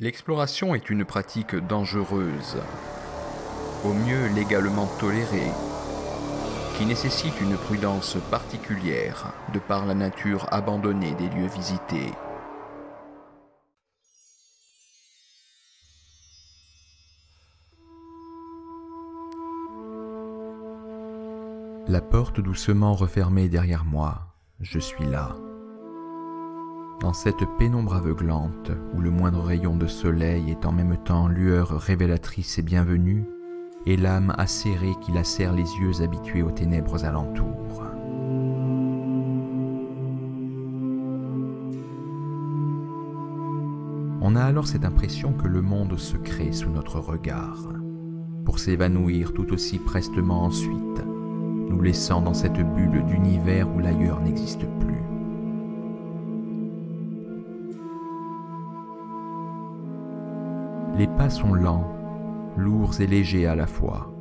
L'exploration est une pratique dangereuse, au mieux légalement tolérée, qui nécessite une prudence particulière de par la nature abandonnée des lieux visités. La porte doucement refermée derrière moi, je suis là dans cette pénombre aveuglante où le moindre rayon de soleil est en même temps lueur révélatrice et bienvenue, et l'âme acérée qui lacère les yeux habitués aux ténèbres alentours. On a alors cette impression que le monde se crée sous notre regard, pour s'évanouir tout aussi prestement ensuite, nous laissant dans cette bulle d'univers où l'ailleurs n'existe plus. Les pas sont lents, lourds et légers à la fois,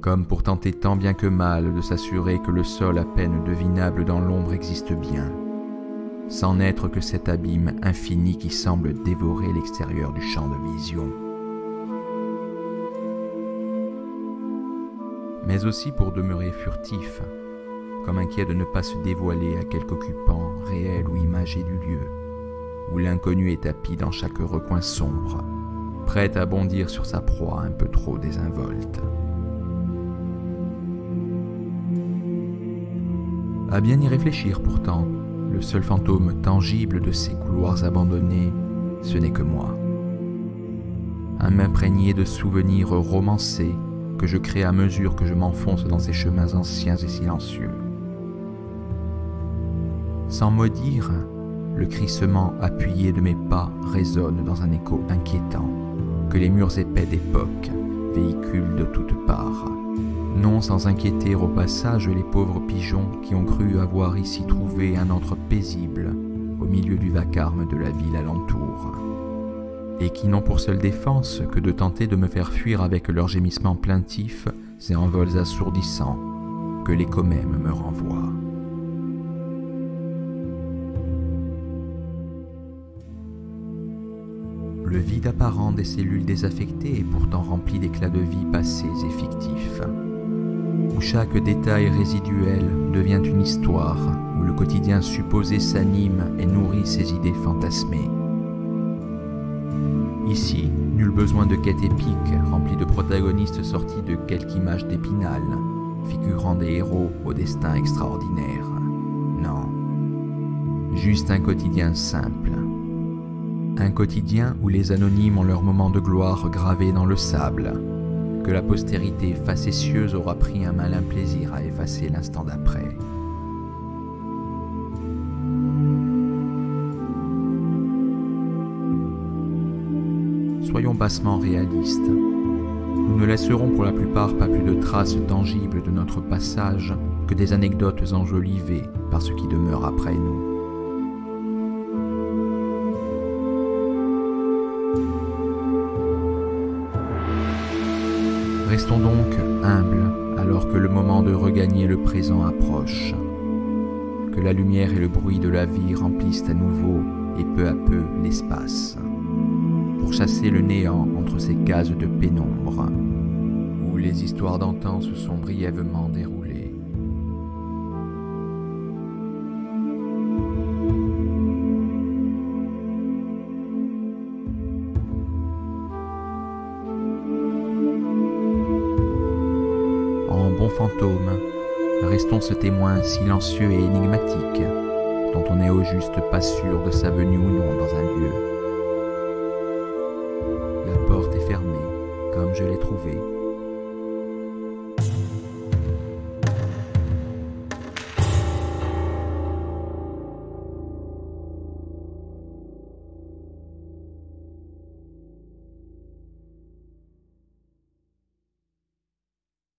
comme pour tenter tant bien que mal de s'assurer que le sol à peine devinable dans l'ombre existe bien, sans n'être que cet abîme infini qui semble dévorer l'extérieur du champ de vision. Mais aussi pour demeurer furtif, comme inquiet de ne pas se dévoiler à quelque occupant réel ou imagé du lieu, où l'inconnu est tapis dans chaque recoin sombre, prête à bondir sur sa proie un peu trop désinvolte. À bien y réfléchir pourtant, le seul fantôme tangible de ces couloirs abandonnés, ce n'est que moi. Un imprégné de souvenirs romancés que je crée à mesure que je m'enfonce dans ces chemins anciens et silencieux. Sans maudire, le crissement appuyé de mes pas résonne dans un écho inquiétant que les murs épais d'époque véhiculent de toutes parts. Non sans inquiéter au passage les pauvres pigeons qui ont cru avoir ici trouvé un antre paisible au milieu du vacarme de la ville alentour, et qui n'ont pour seule défense que de tenter de me faire fuir avec leurs gémissements plaintifs et envols assourdissants que l'écho même me renvoie. Le vide apparent des cellules désaffectées est pourtant rempli d'éclats de vie passés et fictifs, où chaque détail résiduel devient une histoire, où le quotidien supposé s'anime et nourrit ses idées fantasmées. Ici, nul besoin de quête épique remplie de protagonistes sortis de quelque image d'épinal, figurant des héros au destin extraordinaire. Non, juste un quotidien simple un quotidien où les anonymes ont leur moment de gloire gravé dans le sable, que la postérité facétieuse aura pris un malin plaisir à effacer l'instant d'après. Soyons bassement réalistes. Nous ne laisserons pour la plupart pas plus de traces tangibles de notre passage que des anecdotes enjolivées par ce qui demeure après nous. Restons donc humbles alors que le moment de regagner le présent approche. Que la lumière et le bruit de la vie remplissent à nouveau et peu à peu l'espace, pour chasser le néant entre ces cases de pénombre, où les histoires d'antan se sont brièvement déroulées. Bon fantôme, restons ce témoin silencieux et énigmatique, dont on n'est au juste pas sûr de sa venue ou non dans un lieu. La porte est fermée, comme je l'ai trouvée,